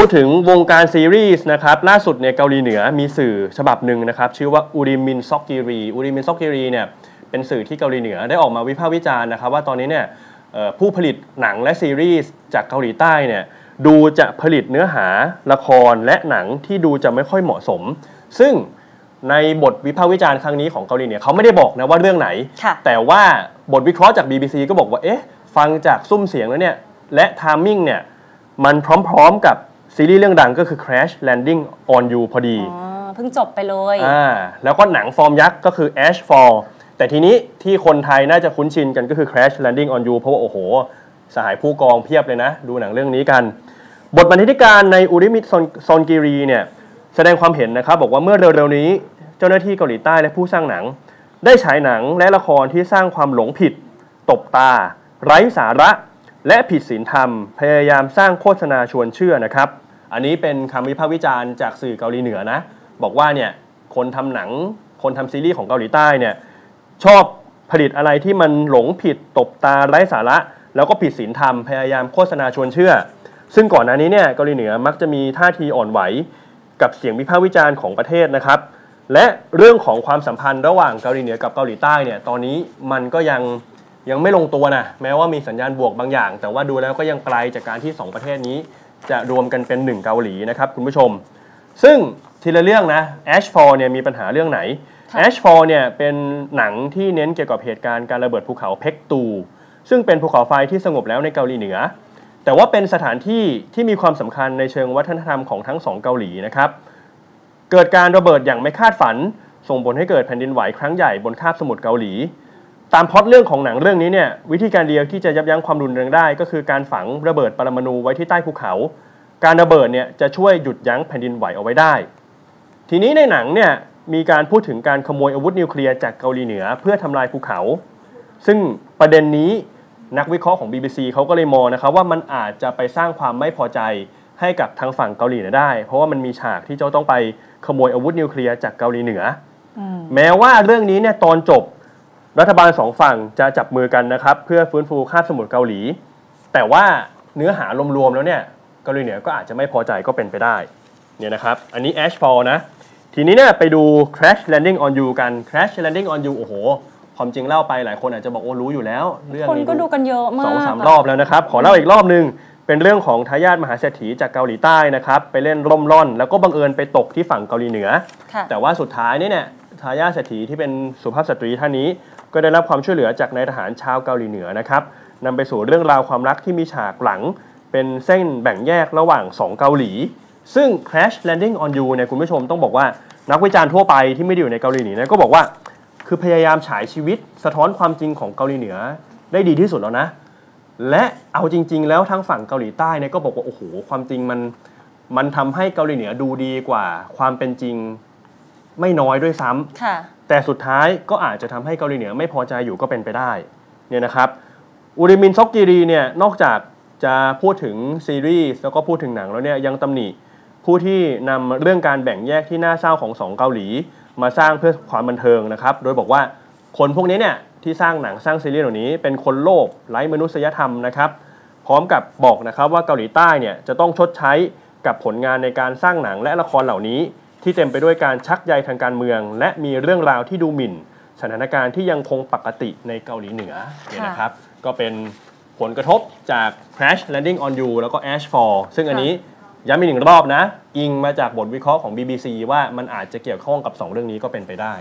พูดถึงวงการซีรีส์นะครับล่าสุดเนี่ยเกาหลีเหนือมีสื่อฉบับหนึ่งนะครับชื่อว่าอูริมินซอกกิรีอูริมินซอกกิรีเนี่ยเป็นสื่อที่เกาหลีเหนือได้ออกมาวิพากษ์วิจารณ์นะครับว่าตอนนี้เนี่ยเอ่อผู้ผลิตหนังและซีรีส์จากเกาหลีใต้เนี่ยดูจะผลิตเนื้อหาละครและหนังที่ดูจะไม่ค่อยเหมาะสม ซึ่งในบทวิพากษ์วิจารณ์ครั้งนี้ของเกาหลีเหนือเขาไม่ได้บอกนะว่าเรื่องไหนค่ะแต่ว่าบทวิเคราะห์จาก BBC ก็บอกว่าเอ๊ะฟังจากซุ้มเสียงแล้วเนี่ยและทามมิ่งเนี่ยมันพร้อมๆกับ ซีรีส์เรื่องดังก็คือ Crash Landing on You พอดีอ๋อเพิ่งจบไปเลยอ่าแล้วก็หนังฟอร์มยักษ์ก็คือ Ashfall แต่ทีนี้ที่คนไทยน่าจะคุ้นชินกันก็คือ Crash Landing on You เพราะว่าโอ้โห สหายผู้กองเพียบเลยนะ ดูหนังเรื่องนี้กัน บทบรรณาธิการในอุริมิซอนซอนกิรีเนี่ยแสดงความเห็นนะครับ บอกว่าเมื่อเร็วๆนี้เจ้าหน้าที่เกาหลีใต้และผู้สร้างหนัง ได้ฉายหนังและละครที่สร้างความหลงผิด ตบตา ไร้สาระ และผิดศีลธรรม พยายามสร้างโฆษณาชวนเชื่อนะครับ อันนี้เป็นคำวิพากษ์วิจารณ์จากสื่อเกาหลีเหนือนะ บอกว่าเนี่ยคนทำหนังคนทำซีรีส์ของเกาหลีใต้เนี่ยชอบผลิตอะไรที่มันหลงผิดตบตาไร้สาระ แล้วก็ผิดศีลธรรม พยายามโฆษณาชวนเชื่อ ซึ่งก่อนหน้านี้เนี่ยเกาหลีเหนือมักจะมีท่าทีอ่อนไหว กับเสียงวิพากษ์วิจารณ์ของประเทศนะครับ และเรื่องของความสัมพันธ์ระหว่างเกาหลีเหนือกับเกาหลีใต้เนี่ยตอนนี้มันก็ยัง ยังไม่ลงตัวนะแม้ว่ามีสัญญาณบวกบางอย่าง แต่ว่าดูแล้วก็ยังไกลจากการที่ 2 ประเทศนี้ จะรวมกันเป็นหนึ่งเกาหลีนะครับคุณผู้ชม ซึ่งทีละเรื่องนะ Ashfall เนี่ยมีปัญหาเรื่องไหน Ashfall เนี่ยเป็นหนังที่เน้นเกี่ยวกับเหตุการณ์การระเบิดภูเขาเพกตู ซึ่งเป็นภูเขาไฟที่สงบแล้วในเกาหลีเหนือ แต่ว่าเป็นสถานที่ที่มีความสำคัญในเชิงวัฒนธรรมของทั้งสองเกาหลีนะครับเกิดการระเบิดอย่างไม่คาดฝัน ส่งผลให้เกิดแผ่นดินไหวครั้งใหญ่บนคาบสมุทรเกาหลี ตามพล็อตเรื่องของหนังเรื่องนี้เนี่ยวิธีการเดียวที่จะยับยั้งความรุนแรงได้ ก็คือการฝังระเบิดปรมาณูไว้ที่ใต้ภูเขา การระเบิดเนี่ยจะช่วยหยุดยั้งแผ่นดินไหวเอาไว้ได้ ทีนี้ในหนังเนี่ยมีการพูดถึงการขโมยอาวุธนิวเคลียร์จากเกาหลีเหนือเพื่อทำลายภูเขา ซึ่งประเด็นนี้นักวิเคราะห์ของ BBC เขาก็เลยมองนะครับว่ามันอาจจะไปสร้างความไม่พอใจให้กับทางฝั่งเกาหลีเหนือได้ เพราะว่ามันมีฉากที่เจ้าต้องไปขโมยอาวุธนิวเคลียร์จากเกาหลีเหนืออแม้ว่าเรื่องนี้เนี่ยตอนจบ รัฐบาลสองฝั่งจะจับมือกันนะครับ เพื่อฟื้นฟูคาบสมุทรเกาหลี แต่ว่าเนื้อหารวมๆแล้วเนี่ยเกาหลีเหนือก็อาจจะไม่พอใจก็เป็นไปได้เนี่ยนะครับอันนี้ Ashfall นะ ทีนี้เนี่ยไปดู Crash Landing on You กัน Crash Landing on You โอ้โหความจริงเล่าไปหลายคนอาจจะบอกโอ้รู้อยู่แล้ว เรื่องคนนี้ก็ดูกันเยอะมากสองสามะรอบแล้วนะครับ ขอเล่าอีกรอบหนึ่งเป็นเรื่องของทายาทมหาเศรษฐีจากเกาหลีใต้นะครับไปเล่นร่มร่อน แล้วก็บังเอิญไปตกที่ฝั่งเกาหลีเหนือค่ะแต่ว่าสุดท้ายเนี่ยเนี่ยทายาทเศรษฐีที่เป็นสุภาพสตรีท่านนี้ ก็ได้รับความช่วยเหลือจากนายทหารชาวเกาหลีเหนือนะครับนำไปสู่เรื่องราวความรักที่มีฉากหลัง เป็นเส้นแบ่งแยกระหว่าง 2 เกาหลี ซึ่ง Crash Landing on You เนี่ยคุณผู้ชมต้องบอกว่านักวิจารณ์ทั่วไปที่ไม่ได้อยู่ในเกาหลีเหนือก็บอกว่า คือพยายามฉายชีวิตสะท้อนความจริงของเกาหลีเหนือได้ดีที่สุดแล้วนะ และเอาจริง ๆ แล้วทางฝั่งเกาหลีใต้เนี่ยก็บอกว่าโอ้โหความจริงมันมันทำให้เกาหลีเหนือดูดีกว่าความเป็นจริง ไม่น้อยด้วยซ้ำค่ะ แต่สุดท้ายก็อาจจะทำให้เกาหลีเหนือไม่พอใจอยู่ก็เป็นไปได้เนี่ยนะครับอูริมินซอกกีรีเนี่ยนอกจากจะพูดถึงซีรีส์แล้วก็พูดถึงหนังแล้วเนี่ยยังตำหนิผู้ที่นำเรื่องการแบ่งแยกที่น่าเศร้าของสองเกาหลี มาสร้างเพื่อความบันเทิงนะครับ โดยบอกว่าคนพวกนี้เนี่ยที่สร้างหนังสร้างซีรีส์เหล่านี้ เป็นคนโลภไร้มนุษยธรรมนะครับพร้อมกับบอกนะครับว่าเกาหลีใต้เนี่ยจะต้องชดใช้กับผลงานในการสร้างหนังและละครเหล่านี้ ที่เต็มไปด้วยการชักใยทางการเมือง และมีเรื่องราวที่ดูหมิ่น สถานการณ์ที่ยังคงปกติในเกาหลีเหนือเนี่ยนะครับ ก็เป็นผลกระทบจาก Crash Landing on You แล้วก็ Ashfall ซึ่งอันนี้ย้ำอีกหนึ่งรอบนะ อิงมาจากบทวิเคราะห์ของ BBC ว่ามันอาจจะเกี่ยวข้องกับ 2 เรื่องนี้ก็เป็นไปได้